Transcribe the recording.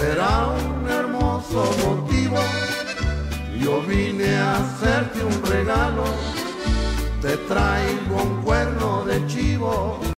será un hermoso motivo. Yo vine a hacerte un regalo, te traigo un cuerno de chivo.